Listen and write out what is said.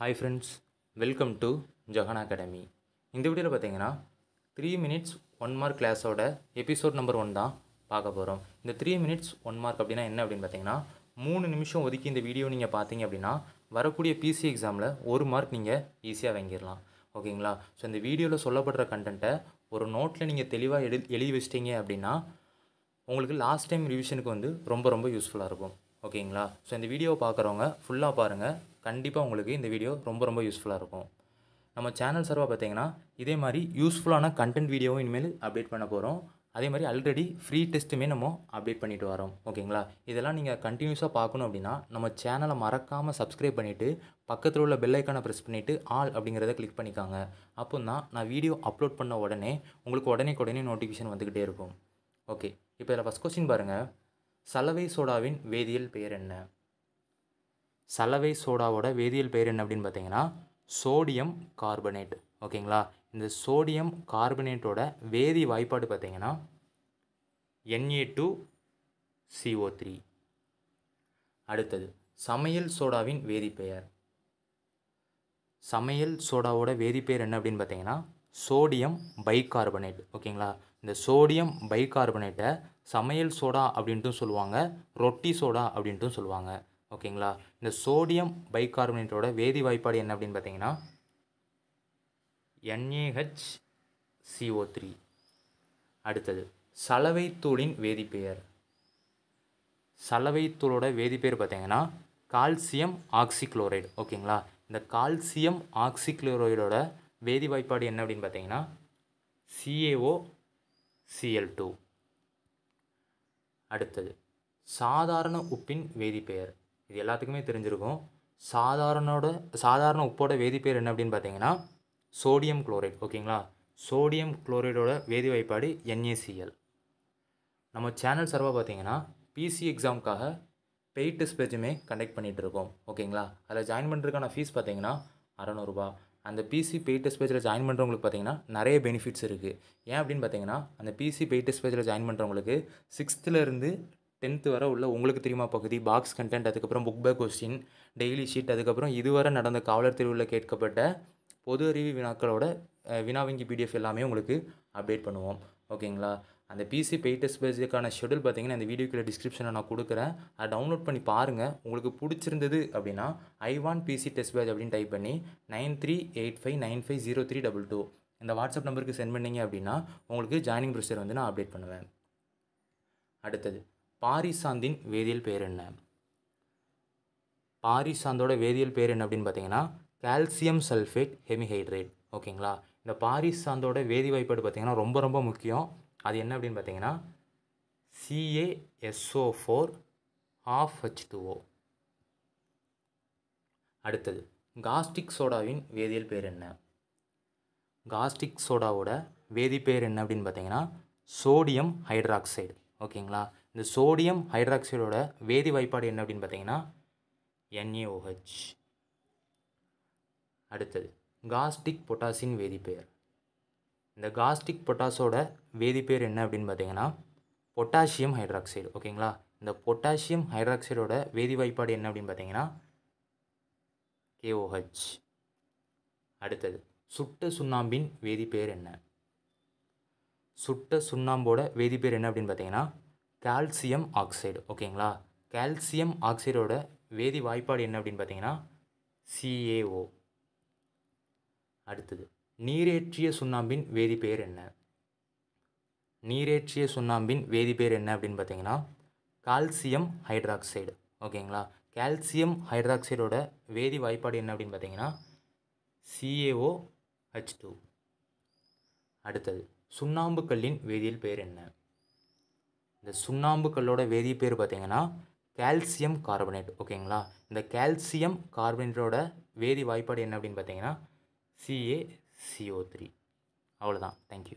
Hi friends welcome to Jahan Academy இந்த வீடியோவில் பார்த்தீங்கன்னா த்ரீ மினிட்ஸ் ஒன் மார்க் கிளாஸோட எபிசோட் நம்பர் ஒன் தான் பார்க்க போகிறோம் இந்த த்ரீ மினிட்ஸ் ஒன் மார்க் அப்படின்னா என்ன அப்படின்னு பார்த்தீங்கன்னா மூணு நிமிஷம் ஒதுக்கி இந்த வீடியோ நீங்கள் பார்த்தீங்க அப்படின்னா வரக்கூடிய பிசி எக்ஸாமில் ஒரு மார்க் நீங்கள் ஈஸியாக வாங்கிடலாம். ஓகேங்களா? ஸோ இந்த வீடியோவில் சொல்லப்படுற கண்டென்ட்டை ஒரு நோட்டில் நீங்கள் தெளிவாக எழு எழுதி வச்சிட்டிங்க அப்படின்னா உங்களுக்கு லாஸ்ட் டைம் ரிவிஷனுக்கு வந்து ரொம்ப ரொம்ப யூஸ்ஃபுல்லாக இருக்கும். ஓகேங்களா? ஸோ இந்த வீடியோவை பார்க்குறவங்க ஃபுல்லாக பாருங்கள் கண்டிப்பாக உங்களுக்கு இந்த வீடியோ ரொம்ப ரொம்ப யூஸ்ஃபுல்லாக இருக்கும். நம்ம சேனல் சார்பாக பார்த்தீங்கன்னா இதே மாதிரி யூஸ்ஃபுல்லான கண்டென்ட் வீடியோவும் இனிமேல் அப்டேட் பண்ண போகிறோம் அதே மாதிரி ஆல்ரெடி ஃப்ரீ டெஸ்ட்டுமே நம்ம அப்டேட் பண்ணிட்டு வரோம். ஓகேங்களா இதெல்லாம் நீங்கள் கண்டினியூஸாக பார்க்கணும் அப்படின்னா நம்ம சேனலை மறக்காமல் சப்ஸ்கிரைப் பண்ணிவிட்டு பக்கத்தில் உள்ள பெல் ஐக்கானை ப்ரெஸ் பண்ணிவிட்டு ஆல் அப்படிங்கிறத கிளிக் பண்ணிக்காங்க. அப்போ தான் நான் வீடியோ அப்லோட் பண்ண உடனே உங்களுக்கு உடனே உடனே நோட்டிஃபிகேஷன் வந்துக்கிட்டே இருக்கும். ஓகே இப்போ இதில் ஃபஸ்ட் கொஸ்டின் பாருங்கள் சலவை சோடாவின் வேதியியல் பெயர் என்ன? சலவை சோடாவோட வேதியியல் பெயர் என்ன அப்படின்னு பார்த்தீங்கன்னா சோடியம் கார்பனேட் ஓகேங்களா? இந்த சோடியம் கார்பனேட்டோட வேதி வாய்ப்பாடு பார்த்தீங்கன்னா என்ஏ டூ சிஓ த்ரீ அடுத்தது சமையல் சோடாவின் வேதிப்பெயர் சமையல் சோடாவோட வேதிப்பெயர் என்ன அப்படின்னு பார்த்தீங்கன்னா சோடியம் பைகார்பனேட் ஓகேங்களா? இந்த சோடியம் பைகார்பனேட்டை சமையல் சோடா அப்படின்ட்டும் சொல்லுவாங்க ரொட்டி சோடா அப்படின்ட்டும் சொல்லுவாங்க. ஓகேங்களா? இந்த சோடியம் பைகார்பனேட்டோட வேதி வாய்ப்பாடு என்ன அப்படின்னு பார்த்தீங்கன்னா என்ஏஹெச் சிஓ த்ரீ அடுத்தது சலவைத்தூளின் வேதிப்பெயர் சலவைத்தூளோட வேதிப்பெயர் பார்த்தீங்கன்னா கால்சியம் ஆக்சிக்ளோரைடு. ஓகேங்களா? இந்த கால்சியம் ஆக்சிக்ளோரைடோட வேதி வாய்ப்பாடு என்ன அப்படின்னு பார்த்தீங்கன்னா சிஏஓ சிஎல் டூ அடுத்தது சாதாரண உப்பின் வேதிப்பெயர் இது எல்லாத்துக்குமே தெரிஞ்சிருக்கும். சாதாரணோட சாதாரண உப்போட வேதிப்பேர் என்ன அப்படின்னு பார்த்தீங்கன்னா சோடியம் குளோரைட் ஓகேங்களா? சோடியம் குளோரைடோட வேதி வாய்ப்பாடு என்ஏசிஎல் நம்ம சேனல் சார்பாக பார்த்தீங்கன்னா பிசி எக்ஸாமுக்காக பெய்ட் டெஸ்ட் பேஜுமே கண்டக்ட் பண்ணிகிட்டு இருக்கோம். ஓகேங்களா? அதில் ஜாயின் பண்ணுறதுக்கான ஃபீஸ் பார்த்தீங்கன்னா அறநூறுபா. அந்த பிசி பெய்ட் டெஸ்ட் பேஜில் ஜாயின் பண்ணுறவங்களுக்கு பார்த்தீங்கன்னா நிறைய பெனிஃபிட்ஸ் இருக்குது ஏன் அப்படின்னு பார்த்தீங்கன்னா அந்த பிசி பெய்ட் டெஸ்ட் பேஜில் ஜாயின் பண்ணுறவங்களுக்கு சிக்ஸ்த்துலேருந்து டென்த்து வரை உள்ள உங்களுக்கு தெரியுமா பகுதி? பாக்ஸ் கண்டென்ட் அதுக்கப்புறம் book back question daily sheet அதுக்கப்புறம் இதுவரை நடந்த காவலர் தெருவில் கேட்கப்பட்ட பொது அறிவு வினாக்களோட வினாவிங்கி வினாவங்கி பிடிஎஃப் எல்லாமே உங்களுக்கு அப்டேட் பண்ணுவோம். ஓகேங்களா அந்த பிசி பெய்ட் டெஸ்ட் பேஜுக்கான ஷெடியூல் பார்த்தீங்கன்னா இந்த வீடியோக்குள்ள டிஸ்கிரிப்ஷனில் நான் கொடுக்குறேன். அதை டவுன்லோட் பண்ணி பாருங்கள் உங்களுக்கு பிடிச்சிருந்தது அப்படின்னா I want PC test page அப்படின்னு டைப் பண்ணி nine three eight five nine five zero three double two இந்த வாட்ஸ்அப் நம்பருக்கு சென்ட் பண்ணீங்க அப்படின்னா உங்களுக்கு ஜாயினிங் ப்ரொசீஜர் வந்து நான் அப்டேட் பண்ணுவேன். அடுத்தது. பாரிசாந்தின் வேதியியல் பேர் என்ன? பாரிசாந்தோட வேதியியல் பேர் என்ன அப்படின்னு பார்த்தீங்கன்னா கால்சியம் சல்ஃபேட் ஹெமிஹைட்ரேட். ஓகேங்களா? இந்த பாரிசாந்தோட வேதி வாய்ப்பாடு பார்த்திங்கன்னா ரொம்ப ரொம்ப முக்கியம். அது என்ன அப்படின்னு பார்த்தீங்கன்னா CaSO four of H two O அடுத்தது காஸ்டிக் சோடாவின் வேதியியல் பேர் என்ன? காஸ்டிக் சோடாவோட வேதிப்பேர் என்ன அப்படின்னு பார்த்தீங்கன்னா சோடியம் ஹைட்ராக்சைடு. ஓகேங்களா? இந்த சோடியம் ஹைட்ராக்சைடோட வேதி வாய்ப்பாடு என்ன அப்படின்னு பார்த்தீங்கன்னா என்ஏஓஹெச் அடுத்தது காஸ்டிக் பொட்டாசின் வேதிப்பெயர் இந்த காஸ்டிக் பொட்டாஸோட வேதிப்பெயர் என்ன அப்படின்னு பார்த்தீங்கன்னா பொட்டாசியம் ஹைட்ராக்சைடு. ஓகேங்களா? இந்த பொட்டாசியம் ஹைட்ராக்சைடோட வேதி வாய்ப்பாடு என்ன அப்படின்னு பார்த்தீங்கன்னா கேஓஹெச் அடுத்தது சுட்ட சுண்ணாம்பின் வேதிப்பெயர் என்ன? சுட்ட சுண்ணாம்போட வேதிப்பெயர் என்ன அப்படின்னு பார்த்தீங்கன்னா கால்சியம் ஆக்சைடு ஓகேங்களா? கால்சியம் ஆக்சைடோட வேதி வாய்ப்பாடு என்ன அப்படின்னு பார்த்தீங்கன்னா சிஏஓ அடுத்தது நீரேற்றிய சுண்ணாம்பின் வேதிப்பெயர் என்ன? நீரேற்றிய சுண்ணாம்பின் வேதிப்பெயர் என்ன அப்படின்னு பார்த்தீங்கன்னா கால்சியம் ஹைட்ராக்சைடு ஓகேங்களா? கால்சியம் ஹைட்ராக்சைடோட வேதி வாய்ப்பாடு என்ன அப்படின்னு பார்த்தீங்கன்னா சிஏஓ ஹெச் டூ அடுத்தது சுண்ணாம்பு கல்லின் வேதியியல் பெயர் என்ன? இந்த சுண்ணாம்புக்கல்லோட வேதி பேர் பார்த்தீங்கன்னா கால்சியம் கார்பனேட் ஓகேங்களா இந்த கால்சியம் கார்பனேட்டோட வேதி வாய்ப்பாடு என்ன அப்படின்னு பார்த்தீங்கன்னா சிஏ சிஓ த்ரீ அவ்வளோதான் தேங்க்யூ